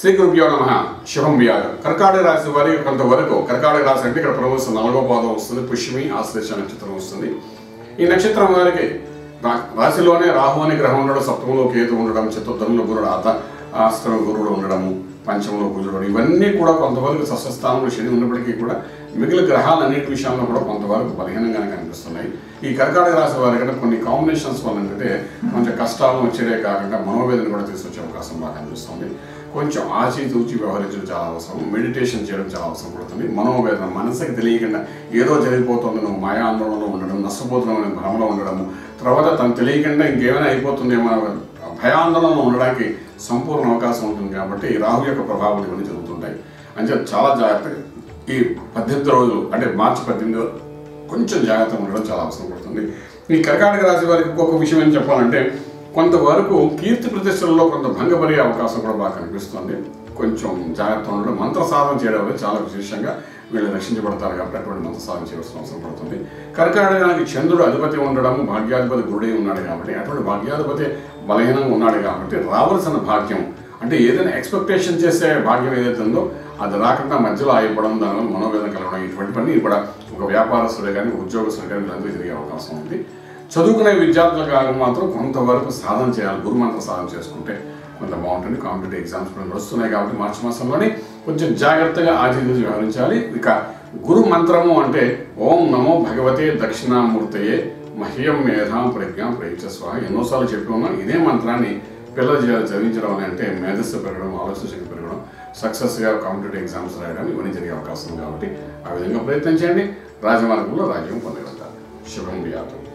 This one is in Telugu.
శ్రీ గురుభ్యో నమ. శుభం వ్యాధం కర్కాటక రాశి వారి కొంతవరకు కర్కాటక రాశి అంటే ఇక్కడ ప్రవేశం నాలుగో పాదం వస్తుంది పుష్యమి ఆశ్లేష నక్షత్రం వస్తుంది. ఈ నక్షత్రం వారికి రా- రాశిలోనే రాహు అనే గ్రహం ఉండడం సప్తమంలో కేతు ఉండడం చతుర్థంలో గురుడు ఆత అష్టమ గురుడు ఉండడము పంచమంలో కుజుడు ఇవన్నీ కూడా కొంతవరకు సస్యస్థానంలో శని ఉన్నప్పటికీ కూడా మిగిలిన గ్రహాలన్నిటి విషయంలో కూడా కొంతవరకు బలహీనంగానే కనిపిస్తున్నాయి. ఈ కర్కాటక రాశి వారి కంటే కొన్ని కాంబినేషన్స్ వల్ల ఏంటంటే కొంచెం కష్టాలు వచ్చేదే కాకుండా మనోవేదన కూడా తీసుకొచ్చే అవకాశం బాగా కనిపిస్తుంది. కొంచెం ఆచితూచి వ్యవహరించడం చాలా అవసరం. మెడిటేషన్ చేయడం చాలా అవసరం పడుతుంది మనోవేదన మనసుకి తెలియకుండా ఏదో జరిగిపోతుంది నువ్వు మాయా ఆందోళనలో ఉండడం నష్టపోతున్నావు అనే భ్రమలో ఉండడము. తర్వాత తను తెలియకుండా ఇంకేమైనా అయిపోతుందేమో భయాందోళనలో ఉండడానికి సంపూర్ణ అవకాశం ఉంటుంది కాబట్టి రాహు యొక్క ప్రభావం ఇవన్నీ జరుగుతుంటాయి. అంటే చాలా జాగ్రత్తగా ఈ పద్దెనిమిది రోజులు అంటే మార్చి పద్దెనిమిది కొంచెం జాగ్రత్తగా ఉండడం చాలా అవసరం పడుతుంది ఈ కర్కాటక రాశి వారికి ఇంకొక విషయం ఏం చెప్పాలంటే కొంతవరకు కీర్తి ప్రతిష్టలలో కొంత భంగపడే అవకాశం కూడా బాగా కనిపిస్తుంది. కొంచెం జాగ్రత్త ఉండడం. మంత్ర సాధన చేయడం వల్ల చాలా విశేషంగా వీళ్ళు రక్షించబడతారు కాబట్టి అటువంటి మంత్ర సాధన చేయవలసిన అవసరం పడుతుంది. కర్కాటకానికి చంద్రుడు అధిపతి ఉండడం భాగ్యాధిపతి గురుడే ఉన్నాడు కాబట్టి అటువంటి భాగ్యాధిపతి బలహీనంగా ఉన్నాడు కాబట్టి రావాల్సిన భాగ్యం అంటే ఏదైనా ఎక్స్పెక్టేషన్ చేసే భాగ్యం ఏదైతే ఉందో అది రాకుండా మధ్యలో ఆగిపోవడం దానివల్ల మనోవేదన కలగడం ఇటువంటివన్నీ కూడా ఒక వ్యాపారస్తుడే కానీ ఉద్యోగస్తుడు కానీ వీళ్ళందరూ జరిగే అవకాశం ఉంది. చదువుకునే విద్యార్థుల కాలం మాత్రం కొంతవరకు సాధన చేయాలి. గురుమంత్ర సాధన చేసుకుంటే కొంత బాగుంటుంది. కాంపిటేటివ్ ఎగ్జామ్స్ కూడా వస్తున్నాయి కాబట్టి మార్చి మాసంలోనే కొంచెం జాగ్రత్తగా ఆచరించి వ్యవహరించాలి. ఇక గురు మంత్రము అంటే ఓం నమో భగవతే దక్షిణామూర్తయే మహ్యం మేధాం ప్రజ్ఞాం స్వాహ. ఎన్నోసార్లు చెప్పి ఉన్నాం. ఇదే మంత్రాన్ని పిల్లలు చేయాలి చదివించడం అని అంటే మేధస్సు పెరగడం ఆలోచన శక్తి పెరగడం సక్సెస్గా కాంపిటేటివ్ ఎగ్జామ్స్ రాయడం ఇవన్నీ జరిగే అవకాశం కాబట్టి ఆ విధంగా ప్రయత్నం చేయండి. రాజమార్గంలో రాజ్యం పొందగలుగుతారు. శుభం వ్యాతం